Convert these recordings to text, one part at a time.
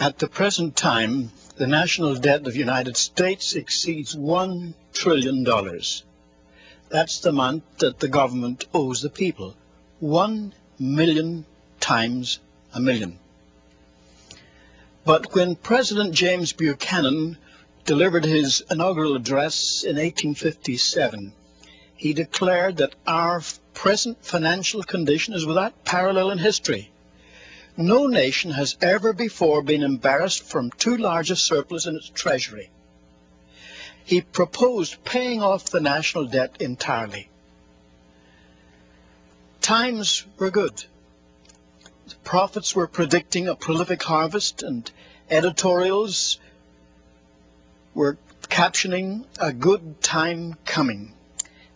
At the present time, the national debt of the United States exceeds $1 trillion. That's the amount that the government owes the people. One million times a million. But when President James Buchanan delivered his inaugural address in 1857, he declared that our present financial condition is without parallel in history. No nation has ever before been embarrassed from too large a surplus in its treasury. He proposed paying off the national debt entirely. Times were good. The prophets were predicting a prolific harvest, and editorials were captioning a good time coming.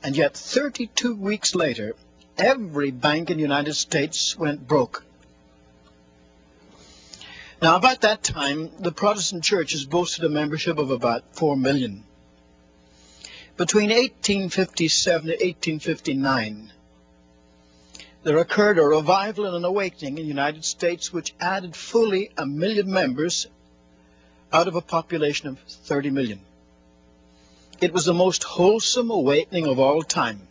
And yet 32 weeks later, every bank in the United States went broke. Now, about that time, the Protestant churches boasted a membership of about 4 million. Between 1857 and 1859, there occurred a revival and an awakening in the United States which added fully a million members out of a population of 30 million. It was the most wholesome awakening of all time.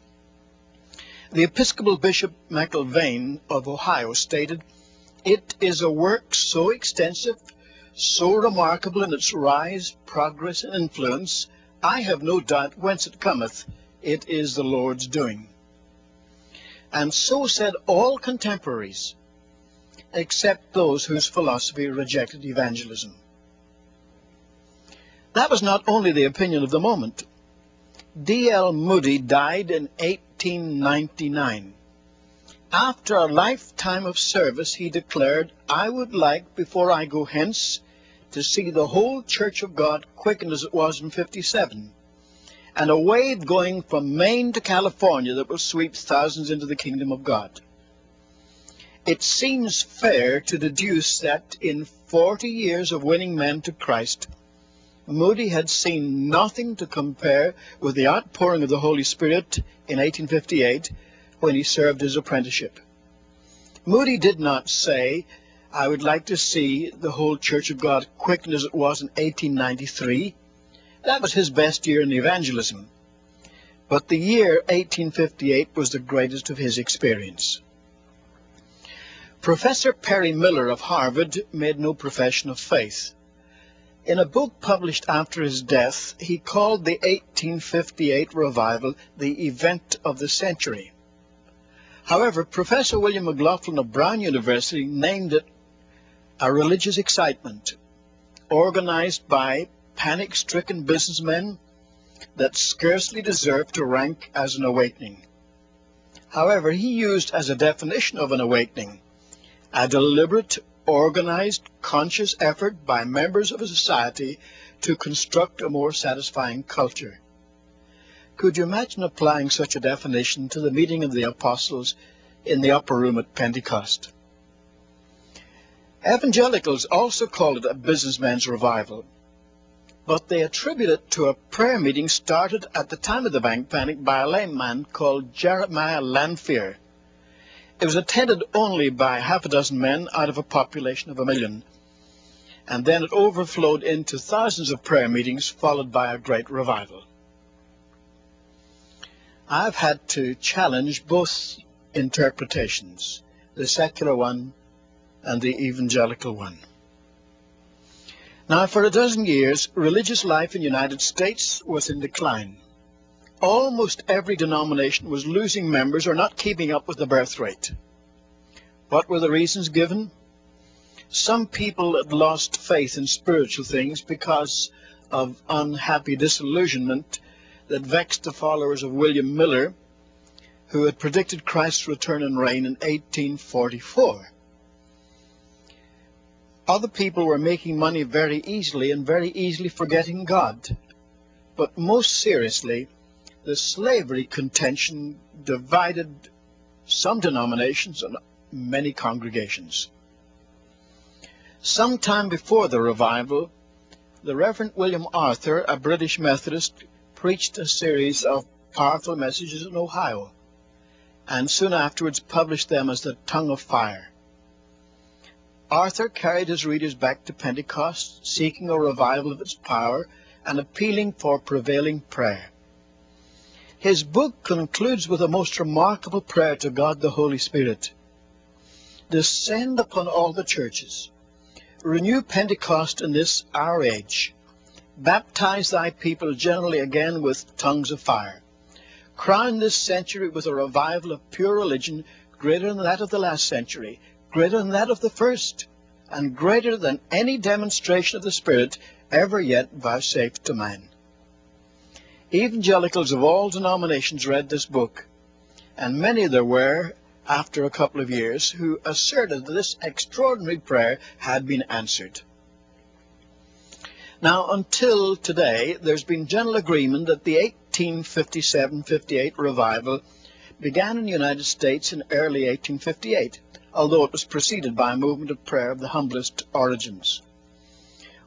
The Episcopal Bishop McIlvaine of Ohio stated, It is a work so extensive, so remarkable in its rise, progress, and influence, I have no doubt whence it cometh. It is the Lord's doing. And so said all contemporaries, except those whose philosophy rejected evangelism. That was not only the opinion of the moment. D.L. Moody died in 1899. After a lifetime of service, he declared, I would like, before I go hence, to see the whole Church of God quickened as it was in 57 and a wave going from Maine to California that will sweep thousands into the kingdom of God. It seems fair to deduce that in 40 years of winning men to Christ, Moody had seen nothing to compare with the outpouring of the Holy Spirit in 1858 when he served his apprenticeship. Moody did not say, I would like to see the whole Church of God quickened as it was in 1893. That was his best year in evangelism. But the year 1858 was the greatest of his experience. Professor Perry Miller of Harvard made no profession of faith. In a book published after his death, he called the 1858 revival the event of the century. However, Professor William McLoughlin of Brown University named it a religious excitement organized by panic-stricken businessmen that scarcely deserve to rank as an awakening. However, he used as a definition of an awakening a deliberate, organized, conscious effort by members of a society to construct a more satisfying culture. Could you imagine applying such a definition to the meeting of the apostles in the upper room at Pentecost? Evangelicals also call it a businessman's revival but they attribute it to a prayer meeting started at the time of the bank panic by a lame man called Jeremiah Lanphier. It was attended only by half a dozen men out of a population of a million. And then it overflowed into thousands of prayer meetings, followed by a great revival. I've had to challenge both interpretations, the secular one and the evangelical one. Now, for a dozen years, religious life in the United States was in decline. Almost every denomination was losing members or not keeping up with the birth rate. What were the reasons given? Some people had lost faith in spiritual things because of unhappy disillusionment that vexed the followers of William Miller, who had predicted Christ's return and reign in 1844 other people were making money very easily and very easily forgetting God. But most seriously, the slavery contention divided some denominations and many congregations. Some time before the revival, the Reverend William Arthur, a British Methodist, preached a series of powerful messages in Ohio, and soon afterwards published them as the Tongue of Fire. Arthur carried his readers back to Pentecost, seeking a revival of its power and appealing for prevailing prayer. His book concludes with a most remarkable prayer to God the Holy Spirit. Descend upon all the churches. Renew Pentecost in this our age. Baptize thy people generally again with tongues of fire. Crown this century with a revival of pure religion greater than that of the last century, greater than that of the first, and greater than any demonstration of the Spirit ever yet vouchsafed to man. Evangelicals of all denominations read this book, and many there were, after a couple of years, who asserted that this extraordinary prayer had been answered. Now, until today, there's been general agreement that the 1857-58 revival began in the United States in early 1858, although it was preceded by a movement of prayer of the humblest origins.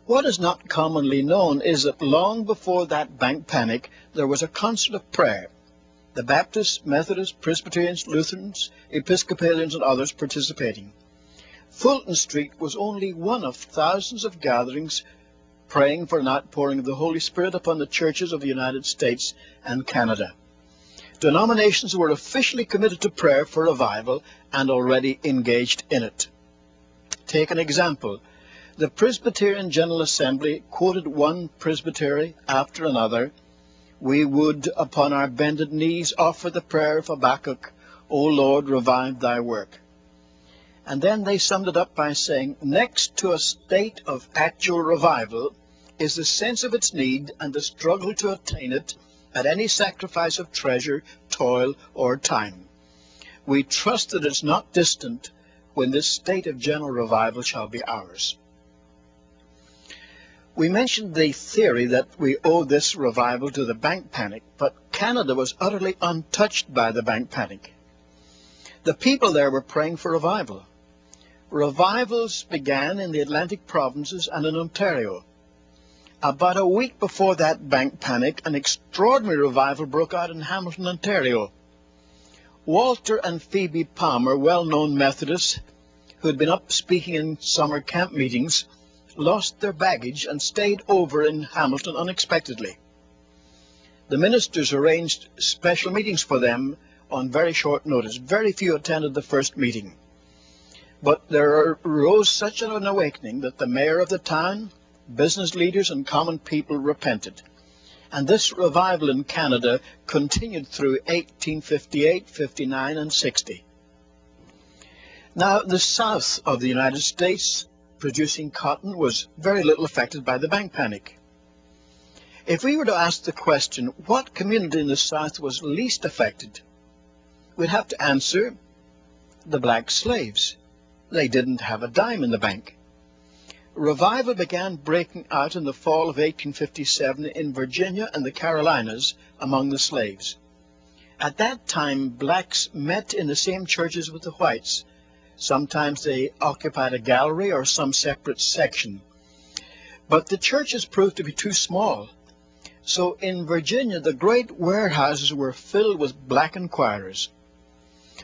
What is not commonly known is that long before that bank panic, there was a concert of prayer. The Baptists, Methodists, Presbyterians, Lutherans, Episcopalians, and others participating. Fulton Street was only one of thousands of gatherings praying for an outpouring of the Holy Spirit upon the churches of the United States and Canada. Denominations were officially committed to prayer for revival and already engaged in it. Take an example. The Presbyterian General Assembly quoted one presbytery after another. We would, upon our bended knees, offer the prayer of Habakkuk, O Lord, revive thy work. And then they summed it up by saying, next to a state of actual revival is the sense of its need and the struggle to attain it at any sacrifice of treasure, toil, or time. We trust that it's not distant when this state of general revival shall be ours. We mentioned the theory that we owe this revival to the bank panic, but Canada was utterly untouched by the bank panic. The people there were praying for revival. Revivals began in the Atlantic provinces and in Ontario. About a week before that bank panic, an extraordinary revival broke out in Hamilton, Ontario. Walter and Phoebe Palmer, well-known Methodists, who had been up speaking in summer camp meetings, lost their baggage and stayed over in Hamilton unexpectedly. The ministers arranged special meetings for them on very short notice. Very few attended the first meeting. But there arose such an awakening that the mayor of the town, business leaders, and common people repented. And this revival in Canada continued through 1858, 59, and 60. Now, the south of the United States, producing cotton, was very little affected by the bank panic. If we were to ask the question, what community in the south was least affected, we'd have to answer the black slaves. They didn't have a dime in the bank. Revival began breaking out in the fall of 1857 in Virginia and the Carolinas among the slaves. At that time, blacks met in the same churches with the whites. Sometimes they occupied a gallery or some separate section. But the churches proved to be too small. So in Virginia, the great warehouses were filled with black inquirers.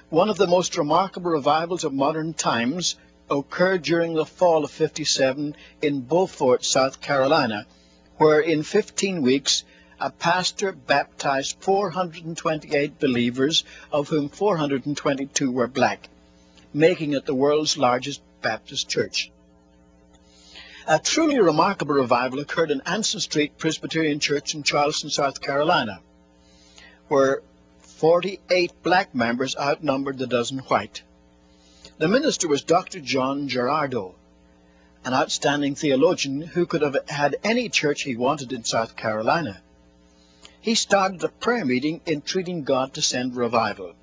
One of the most remarkable revivals of modern times occurred during the fall of 57 in Beaufort, South Carolina, where in 15 weeks a pastor baptized 428 believers, of whom 422 were black, making it the world's largest Baptist church. A truly remarkable revival occurred in Anson Street Presbyterian Church in Charleston, South Carolina, where 48 black members outnumbered the dozen white. The minister was Dr. John Girardeau, an outstanding theologian who could have had any church he wanted in South Carolina. He started a prayer meeting entreating God to send revival.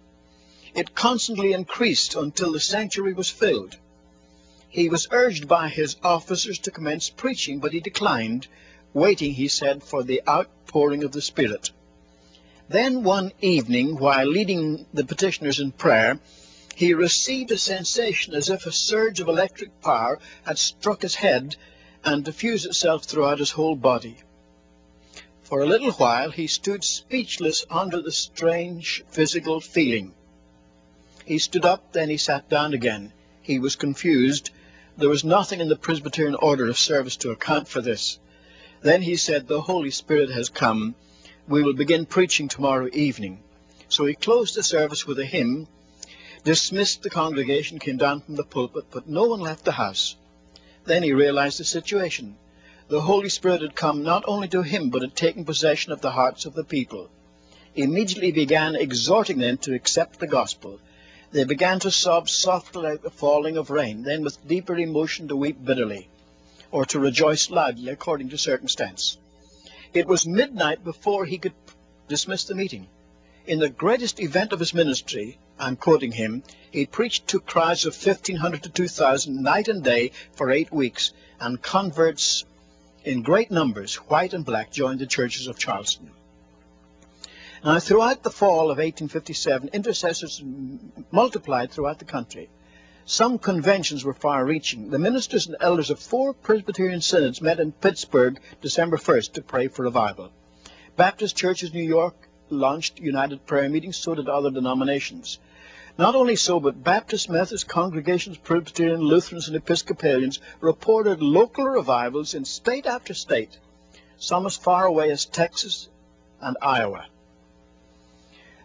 It constantly increased until the sanctuary was filled. He was urged by his officers to commence preaching, but he declined, waiting, he said, for the outpouring of the Spirit. Then one evening, while leading the petitioners in prayer, he received a sensation as if a surge of electric power had struck his head and diffused itself throughout his whole body. For a little while he stood speechless under the strange physical feeling. He stood up, then he sat down again. He was confused, There was nothing in the Presbyterian order of service to account for this. Then he said, The Holy Spirit has come. We will begin preaching tomorrow evening. So he closed the service with a hymn, dismissed the congregation, came down from the pulpit, but no one left the house. Then he realized the situation. The Holy Spirit had come not only to him, but had taken possession of the hearts of the people. He immediately began exhorting them to accept the gospel. They began to sob softly like the falling of rain, then with deeper emotion to weep bitterly, or to rejoice loudly according to circumstance. It was midnight before he could dismiss the meeting. In the greatest event of his ministry, I'm quoting him, he preached to crowds of 1,500 to 2,000 night and day for eight weeks, and converts in great numbers, white and black, joined the churches of Charleston. Now, throughout the fall of 1857, intercessors multiplied throughout the country. Some conventions were far-reaching. The ministers and elders of four Presbyterian synods met in Pittsburgh December 1st to pray for revival. Baptist churches in New York launched united prayer meetings, so did other denominations. Not only so, but Baptist, Methodist congregations, Presbyterian, Lutherans, and Episcopalians reported local revivals in state after state, some as far away as Texas and Iowa.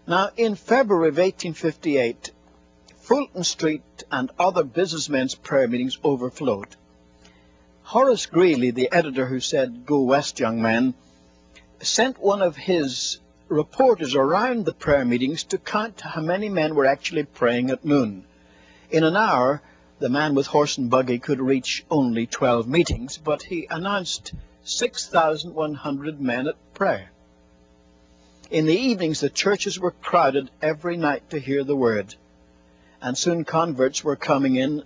Now, in February of 1858, Fulton Street and other businessmen's prayer meetings overflowed. Horace Greeley, the editor who said, Go west, young man, sent one of his reporters around the prayer meetings to count how many men were actually praying at noon. In an hour, the man with horse and buggy could reach only 12 meetings, but he announced 6,100 men at prayer. In the evenings, the churches were crowded every night to hear the word and soon converts were coming in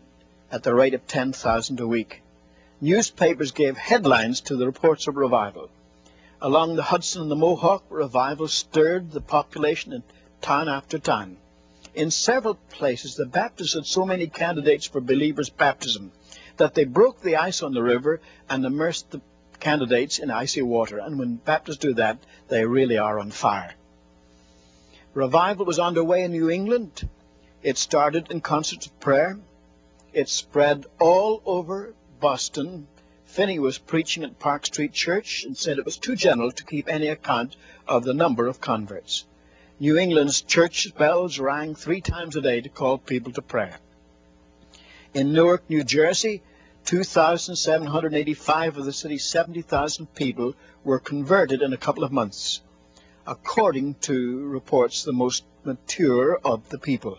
at the rate of 10,000 a week. Newspapers gave headlines to the reports of revival. Along the Hudson and the Mohawk, revival stirred the population in town after town. In several places, the Baptists had so many candidates for believers' baptism that they broke the ice on the river and immersed the candidates in icy water. And when Baptists do that, they really are on fire. Revival was underway in New England. It started in concerts of prayer. It spread all over Boston. Finney was preaching at Park Street Church and said it was too general to keep any account of the number of converts. New England's church bells rang three times a day to call people to prayer. In Newark, New Jersey, 2,785 of the city's 70,000 people were converted in a couple of months, according to reports the most mature of the people.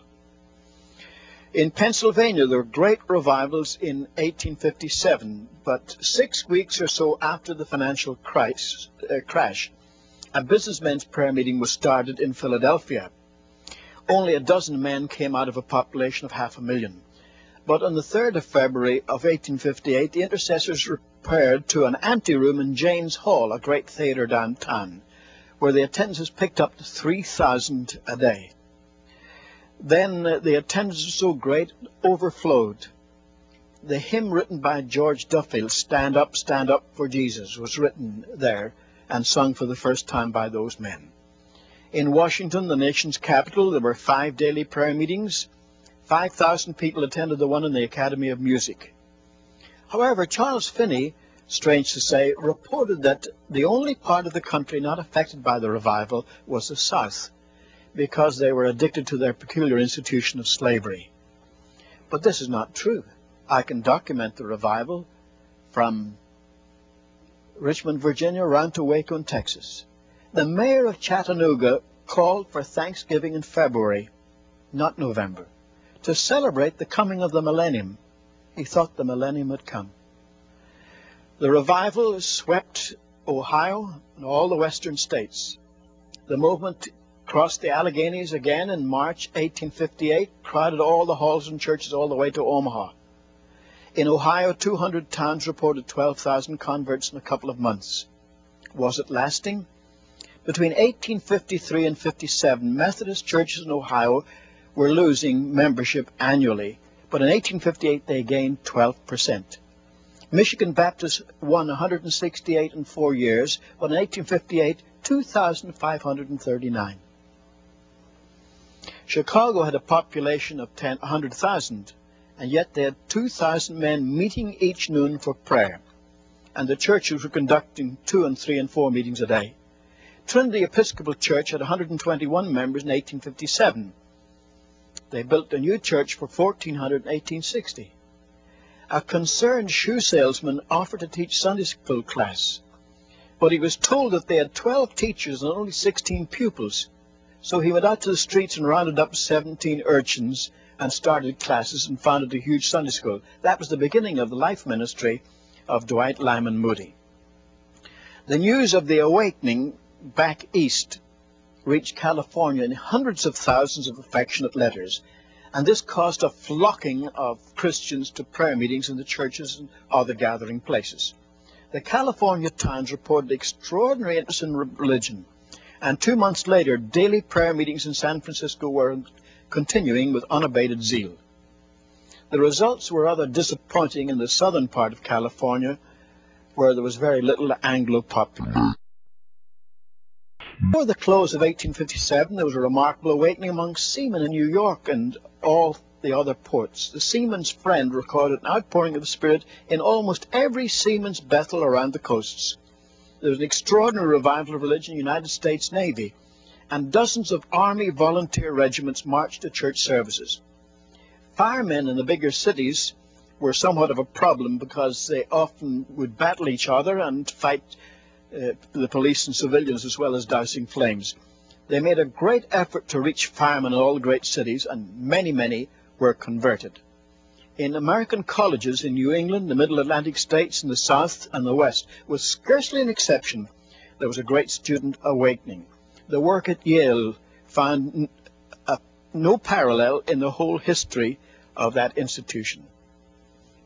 In Pennsylvania, there were great revivals in 1857, but six weeks or so after the financial crisis, uh, crash, a businessmen's prayer meeting was started in Philadelphia. Only a dozen men came out of a population of half a million. But on the 3rd of February of 1858, the intercessors repaired to an anteroom in Jayne's Hall, a great theatre downtown, where the attendance picked up to 3,000 a day. Then uh, the attendance was so great, overflowed. The hymn written by George Duffield, Stand Up, Stand Up for Jesus, was written there and sung for the first time by those men. In Washington, the nation's capital, there were five daily prayer meetings. 5,000 people attended the one in the Academy of Music. However, Charles Finney, strange to say, reported that the only part of the country not affected by the revival was the South because they were addicted to their peculiar institution of slavery. But this is not true. I can document the revival from Richmond, Virginia, around to Waco, Texas. The mayor of Chattanooga called for Thanksgiving in February, not November, to celebrate the coming of the millennium. He thought the millennium had come. The revival swept Ohio and all the western states. The movement crossed the Alleghenies again in March 1858, crowded all the halls and churches all the way to Omaha. In Ohio, 200 towns reported 12,000 converts in a couple of months. Was it lasting? Between 1853 and 57, Methodist churches in Ohio were losing membership annually, but in 1858 they gained 12%. Michigan Baptists won 168 in four years, but in 1858, 2,539. Chicago had a population of 100,000, and yet they had 2,000 men meeting each noon for prayer, and the churches were conducting two and three and four meetings a day. Trinity Episcopal Church had 121 members in 1857. They built a new church for 1400 in 1860. A concerned shoe salesman offered to teach Sunday school class, but he was told that they had 12 teachers and only 16 pupils. So he went out to the streets and rounded up 17 urchins and started classes and founded a huge Sunday school. That was the beginning of the life ministry of Dwight Lyman Moody. The news of the awakening back east reached California in hundreds of thousands of affectionate letters, and this caused a flocking of Christians to prayer meetings in the churches and other gathering places. The California Times reported extraordinary interest in religion and two months later, daily prayer meetings in San Francisco were continuing with unabated zeal. The results were rather disappointing in the southern part of California, where there was very little Anglo population. Before the close of 1857, there was a remarkable awakening among seamen in New York and all the other ports. The Seaman's Friend recorded an outpouring of the Spirit in almost every seaman's Bethel around the coasts. There was an extraordinary revival of religion in the United States Navy, and dozens of Army volunteer regiments marched to church services. Firemen in the bigger cities were somewhat of a problem because they often would battle each other and fight uh, the police and civilians as well as dousing flames. They made a great effort to reach firemen in all the great cities, and many, many were converted in American colleges in New England, the Middle Atlantic states, and the South and the West, with scarcely an exception, there was a great student awakening. The work at Yale found a, uh, no parallel in the whole history of that institution.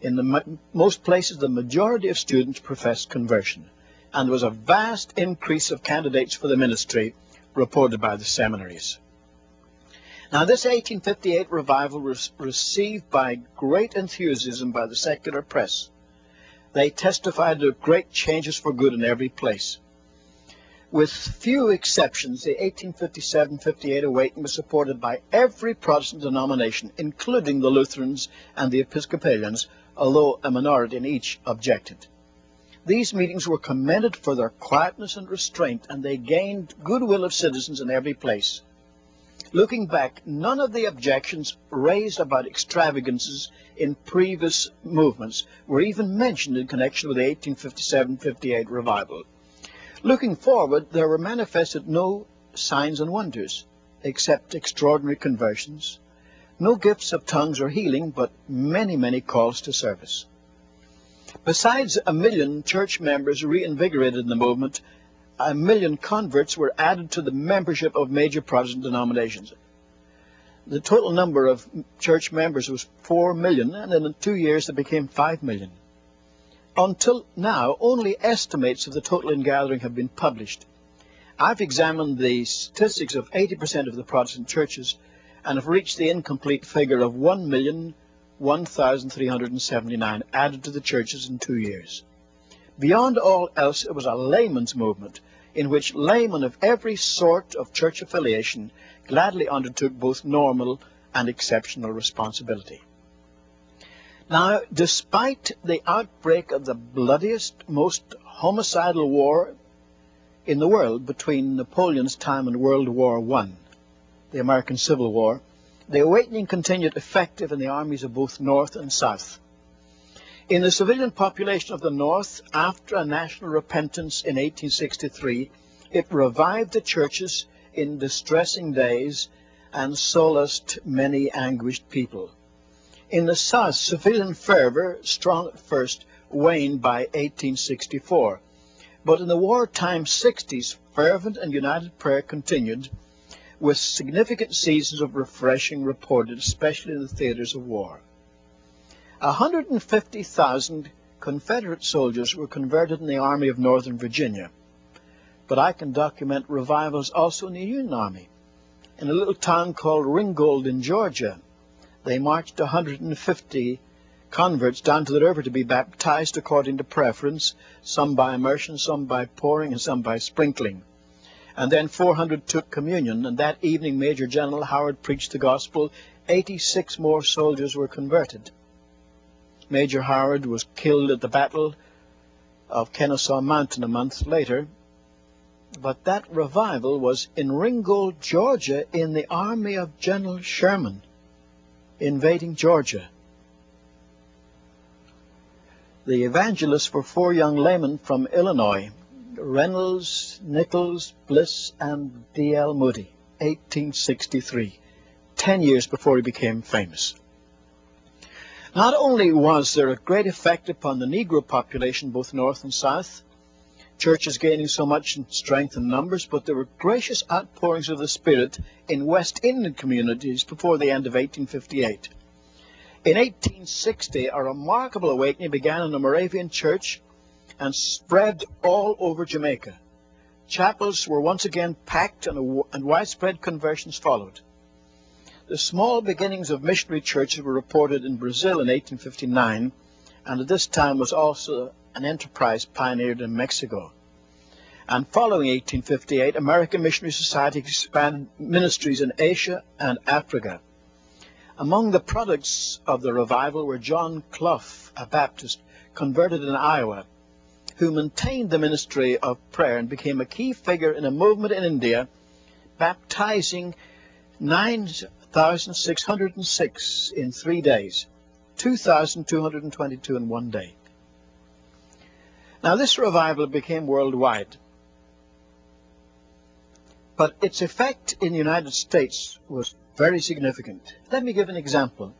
In the, most places, the majority of students professed conversion, and there was a vast increase of candidates for the ministry reported by the seminaries. Now, this 1858 revival was received by great enthusiasm by the secular press. They testified to great changes for good in every place. With few exceptions, the 1857-58 awakening was supported by every Protestant denomination, including the Lutherans and the Episcopalians, although a minority in each objected. These meetings were commended for their quietness and restraint, and they gained goodwill of citizens in every place. Looking back, none of the objections raised about extravagances in previous movements were even mentioned in connection with the 1857-58 revival. Looking forward, there were manifested no signs and wonders, except extraordinary conversions, no gifts of tongues or healing, but many, many calls to service. Besides a million church members reinvigorated in the movement, a million converts were added to the membership of major Protestant denominations. The total number of church members was 4 million, and in two years it became 5 million. Until now, only estimates of the total ingathering have been published. I've examined the statistics of 80% of the Protestant churches and have reached the incomplete figure of 1,001,379 added to the churches in two years. Beyond all else, it was a layman's movement in which laymen of every sort of church affiliation gladly undertook both normal and exceptional responsibility. Now, despite the outbreak of the bloodiest, most homicidal war in the world between Napoleon's time and World War I, the American Civil War, the awakening continued effective in the armies of both North and South. In the civilian population of the North, after a national repentance in 1863, it revived the churches in distressing days and solaced many anguished people. In the South, civilian fervor, strong at first, waned by 1864. But in the wartime 60s, fervent and united prayer continued, with significant seasons of refreshing reported, especially in the theaters of war. 150,000 Confederate soldiers were converted in the Army of Northern Virginia. But I can document revivals also in the Union Army. In a little town called Ringgold in Georgia, they marched 150 converts down to the river to be baptized according to preference, some by immersion, some by pouring, and some by sprinkling. And then 400 took communion, and that evening Major General Howard preached the gospel. 86 more soldiers were converted. Major Howard was killed at the Battle of Kennesaw Mountain a month later. But that revival was in Ringgold, Georgia, in the army of General Sherman invading Georgia. The evangelists were four young laymen from Illinois, Reynolds, Nichols, Bliss, and D.L. Moody, 1863, ten years before he became famous. Not only was there a great effect upon the Negro population, both north and south, churches gaining so much in strength and numbers, but there were gracious outpourings of the Spirit in West Indian communities before the end of 1858. In 1860, a remarkable awakening began in the Moravian church and spread all over Jamaica. Chapels were once again packed and, and widespread conversions followed. The small beginnings of missionary churches were reported in Brazil in 1859, and at this time was also an enterprise pioneered in Mexico. And following 1858, American Missionary Society expanded ministries in Asia and Africa. Among the products of the revival were John Clough, a Baptist, converted in Iowa, who maintained the ministry of prayer and became a key figure in a movement in India, baptizing 9,606 in three days, 2,222 in one day. Now this revival became worldwide, but its effect in the United States was very significant. Let me give an example.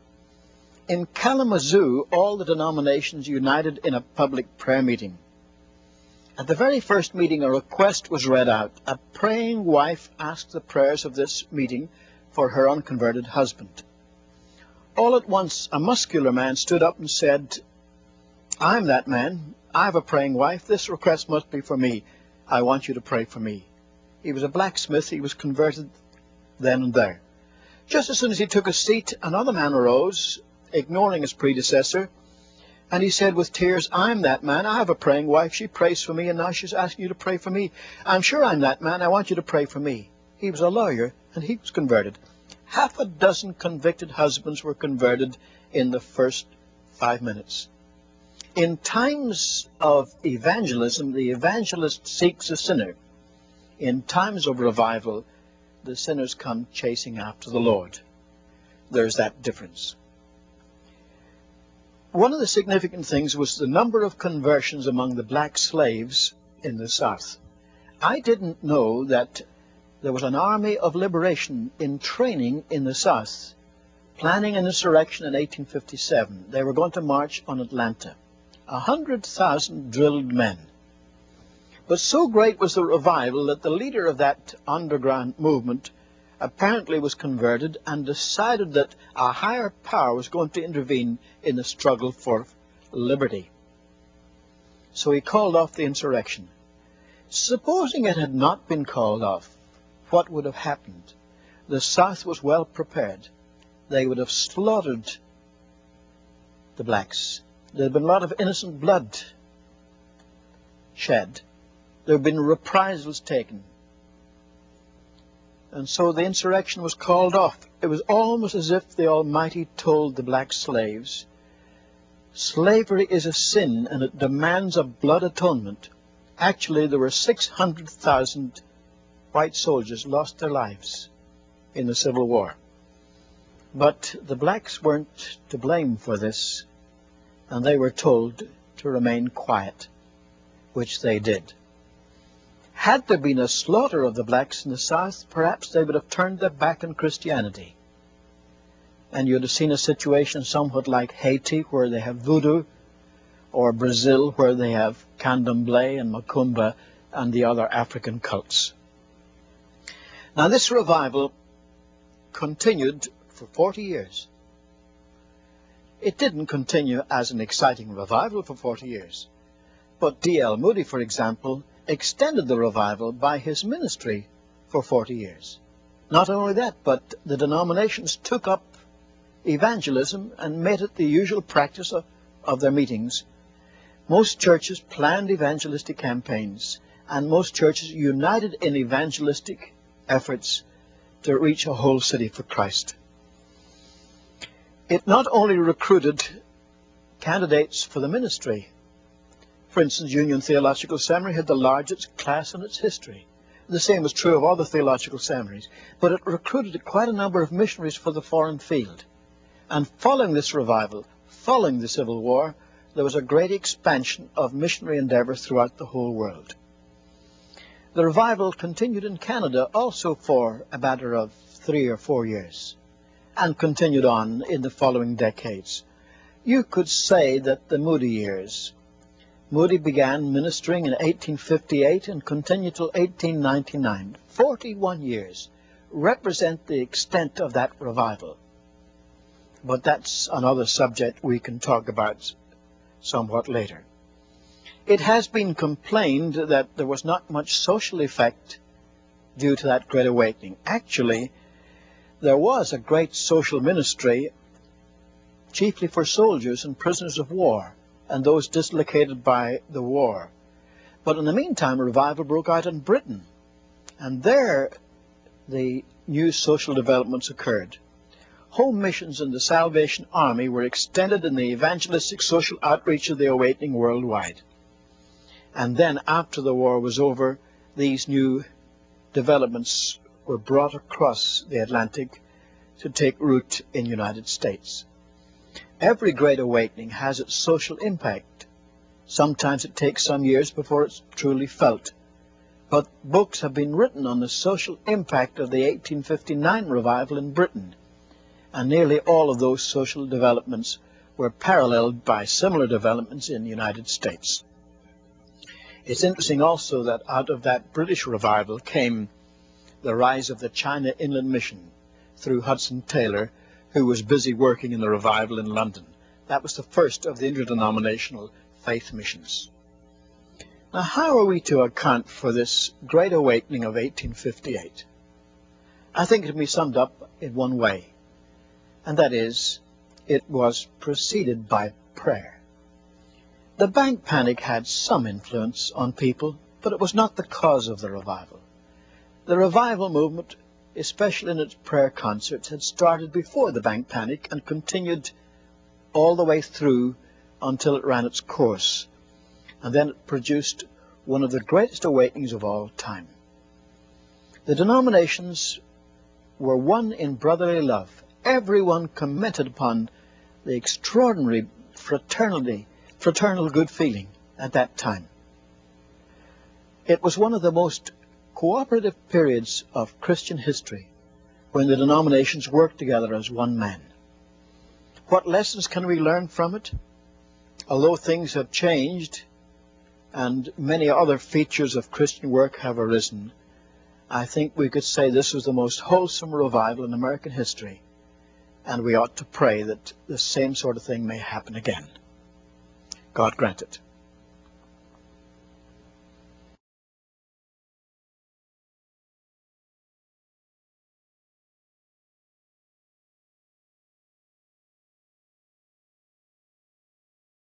In Kalamazoo, all the denominations united in a public prayer meeting. At the very first meeting, a request was read out. A praying wife asked the prayers of this meeting for her unconverted husband. All at once, a muscular man stood up and said, I'm that man. I have a praying wife. This request must be for me. I want you to pray for me. He was a blacksmith. He was converted then and there. Just as soon as he took a seat, another man arose, ignoring his predecessor, and he said with tears, I'm that man. I have a praying wife. She prays for me, and now she's asking you to pray for me. I'm sure I'm that man. I want you to pray for me. He was a lawyer, and he was converted. Half a dozen convicted husbands were converted in the first five minutes. In times of evangelism, the evangelist seeks a sinner. In times of revival, the sinners come chasing after the Lord. There's that difference. One of the significant things was the number of conversions among the black slaves in the South. I didn't know that there was an army of liberation in training in the South, planning an insurrection in 1857. They were going to march on Atlanta. A hundred thousand drilled men. But so great was the revival that the leader of that underground movement apparently was converted and decided that a higher power was going to intervene in the struggle for liberty. So he called off the insurrection. Supposing it had not been called off, what would have happened? The South was well prepared. They would have slaughtered the blacks. There had been a lot of innocent blood shed. There had been reprisals taken. And so the insurrection was called off. It was almost as if the Almighty told the black slaves, slavery is a sin and it demands a blood atonement. Actually, there were 600,000 white soldiers lost their lives in the Civil War. But the blacks weren't to blame for this, and they were told to remain quiet, which they did. Had there been a slaughter of the blacks in the South, perhaps they would have turned their back on Christianity. And you'd have seen a situation somewhat like Haiti, where they have voodoo, or Brazil, where they have candomblé and macumba and the other African cults. Now, this revival continued for 40 years. It didn't continue as an exciting revival for 40 years. But D.L. Moody, for example, extended the revival by his ministry for 40 years. Not only that, but the denominations took up evangelism and made it the usual practice of, of their meetings. Most churches planned evangelistic campaigns, and most churches united in evangelistic efforts to reach a whole city for Christ. It not only recruited candidates for the ministry. For instance, Union Theological Seminary had the largest class in its history. The same was true of other theological seminaries, but it recruited quite a number of missionaries for the foreign field. And following this revival, following the Civil War, there was a great expansion of missionary endeavor throughout the whole world. The revival continued in Canada also for a matter of three or four years and continued on in the following decades. You could say that the Moody years, Moody began ministering in 1858 and continued till 1899, 41 years, represent the extent of that revival. But that's another subject we can talk about somewhat later. It has been complained that there was not much social effect due to that Great Awakening. Actually, there was a great social ministry, chiefly for soldiers and prisoners of war, and those dislocated by the war. But in the meantime, a revival broke out in Britain, and there the new social developments occurred. Home missions in the Salvation Army were extended in the evangelistic social outreach of the awakening worldwide. And then, after the war was over, these new developments were brought across the Atlantic to take root in the United States. Every great awakening has its social impact. Sometimes it takes some years before it's truly felt. But books have been written on the social impact of the 1859 revival in Britain, and nearly all of those social developments were paralleled by similar developments in the United States. It's interesting also that out of that British revival came the rise of the China Inland Mission through Hudson Taylor, who was busy working in the revival in London. That was the first of the interdenominational faith missions. Now, how are we to account for this great awakening of 1858? I think it can be summed up in one way, and that is, it was preceded by prayer. The bank panic had some influence on people, but it was not the cause of the revival. The revival movement, especially in its prayer concerts, had started before the bank panic and continued all the way through until it ran its course. And then it produced one of the greatest awakenings of all time. The denominations were one in brotherly love. Everyone commented upon the extraordinary fraternity, fraternal good feeling at that time. It was one of the most cooperative periods of Christian history when the denominations worked together as one man. What lessons can we learn from it? Although things have changed and many other features of Christian work have arisen, I think we could say this was the most wholesome revival in American history, and we ought to pray that the same sort of thing may happen again. God grant it.